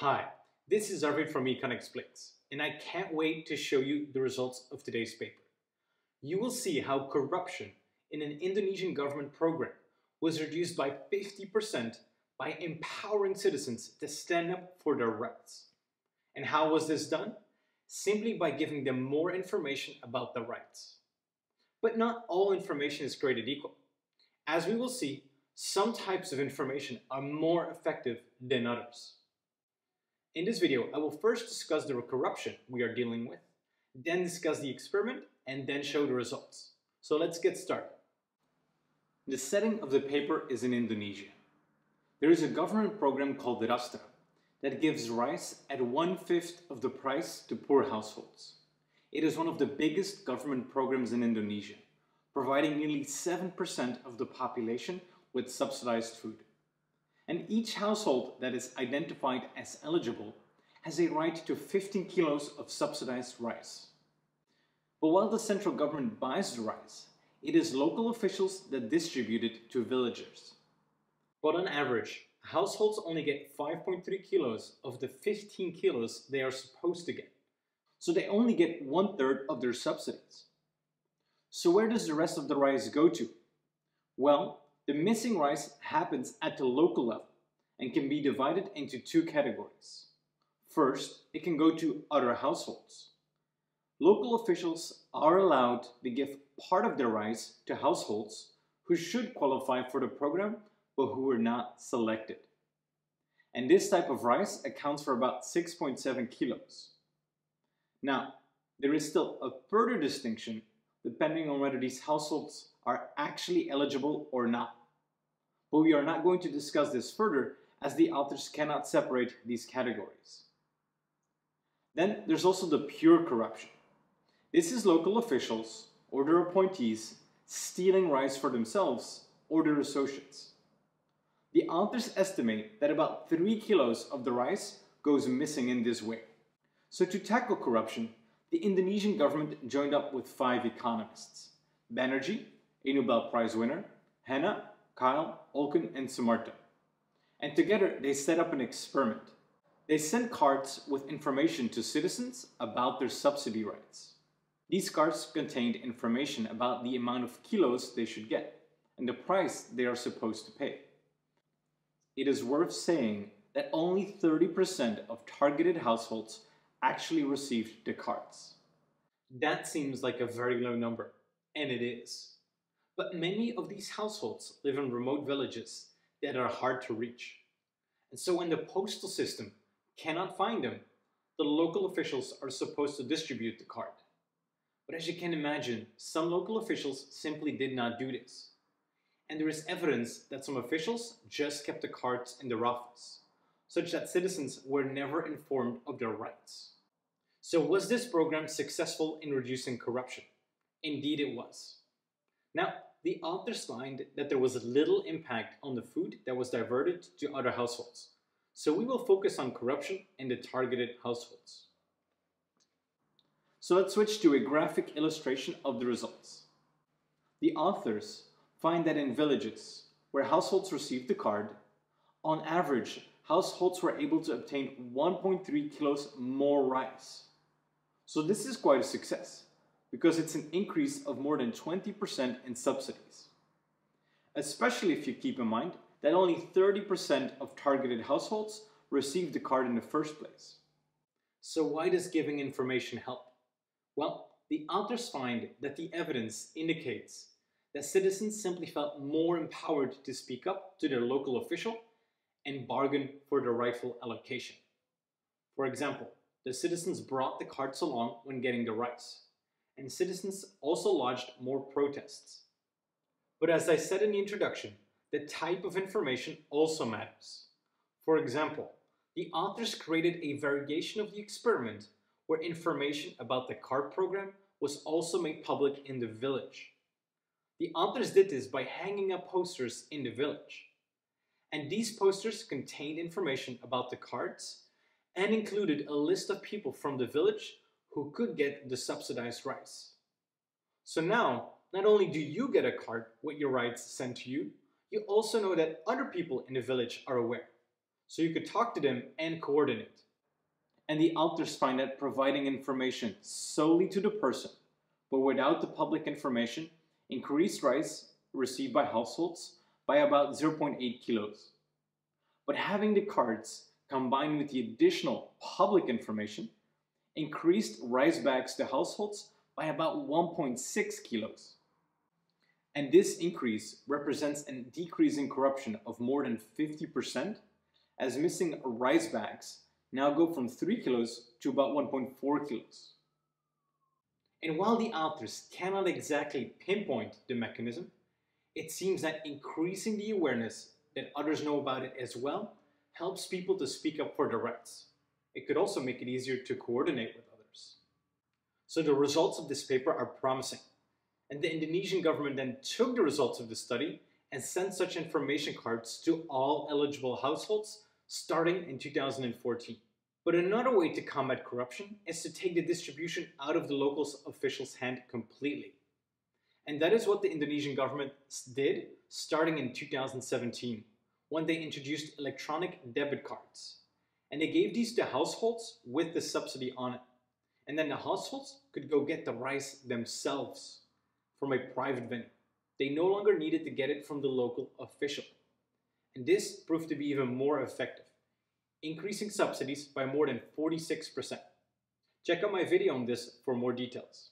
Hi, this is Arvid from Econ Explains, and I can't wait to show you the results of today's paper. You will see how corruption in an Indonesian government program was reduced by 50% by empowering citizens to stand up for their rights. And how was this done? Simply by giving them more information about their rights. But not all information is created equal. As we will see, some types of information are more effective than others. In this video, I will first discuss the corruption we are dealing with, then discuss the experiment, and then show the results. So let's get started. The setting of the paper is in Indonesia. There is a government program called Rastra that gives rice at one-fifth of the price to poor households. It is one of the biggest government programs in Indonesia, providing nearly 7% of the population with subsidized food. And each household that is identified as eligible has a right to 15 kilos of subsidized rice. But while the central government buys the rice, it is local officials that distribute it to villagers. But on average, households only get 5.3 kilos of the 15 kilos they are supposed to get. So they only get one third of their subsidies. So where does the rest of the rice go to? Well, the missing rice happens at the local level and can be divided into two categories. First, it can go to other households. Local officials are allowed to give part of their rice to households who should qualify for the program but who were not selected. And this type of rice accounts for about 6.7 kilos. Now, there is still a further distinction depending on whether these households are actually eligible or not. But we are not going to discuss this further as the authors cannot separate these categories. Then there's also the pure corruption. This is local officials or their appointees stealing rice for themselves or their associates. The authors estimate that about 3 kilos of the rice goes missing in this way. So to tackle corruption, the Indonesian government joined up with five economists. Banerjee, a Nobel Prize winner, Hanna, Kyle, Olken, and Sumarto. And together they set up an experiment. They sent cards with information to citizens about their subsidy rights. These cards contained information about the amount of kilos they should get and the price they are supposed to pay. It is worth saying that only 30% of targeted households actually received the cards. That seems like a very low number, and it is. But many of these households live in remote villages that are hard to reach. And so when the postal system cannot find them, the local officials are supposed to distribute the card. But as you can imagine, some local officials simply did not do this. And there is evidence that some officials just kept the cards in their office, such that citizens were never informed of their rights. So was this program successful in reducing corruption? Indeed it was. Now, the authors find that there was little impact on the food that was diverted to other households. So we will focus on corruption in the targeted households. So let's switch to a graphic illustration of the results. The authors find that in villages where households received the card, on average, households were able to obtain 1.3 kilos more rice. So this is quite a success because it's an increase of more than 20% in subsidies. Especially if you keep in mind that only 30% of targeted households received the card in the first place. So why does giving information help? Well, the authors find that the evidence indicates that citizens simply felt more empowered to speak up to their local official and bargain for their rightful allocation. For example, the citizens brought the carts along when getting the rice, and citizens also lodged more protests. But as I said in the introduction, the type of information also matters. For example, the authors created a variation of the experiment where information about the cart program was also made public in the village. The authors did this by hanging up posters in the village. And these posters contained information about the cards and included a list of people from the village who could get the subsidized rice. So now, not only do you get a card with your rights sent to you, you also know that other people in the village are aware. so you could talk to them and coordinate. And the authors find that providing information solely to the person, but without the public information, increased rice received by households by about 0.8 kilos. But having the cards combined with the additional public information increased rice bags to households by about 1.6 kilos. And this increase represents a decrease in corruption of more than 50%, as missing rice bags now go from 3 kilos to about 1.4 kilos. And while the authors cannot exactly pinpoint the mechanism, it seems that increasing the awareness that others know about it as well helps people to speak up for their rights. Could also make it easier to coordinate with others. So the results of this paper are promising. And the Indonesian government then took the results of the study and sent such information cards to all eligible households starting in 2014. But another way to combat corruption is to take the distribution out of the local officials' hand completely. And that is what the Indonesian government did starting in 2017 when they introduced electronic debit cards. And they gave these to households with the subsidy on it. And then the households could go get the rice themselves from a private venue. They no longer needed to get it from the local official. And this proved to be even more effective, increasing subsidies by more than 46%. Check out my video on this for more details.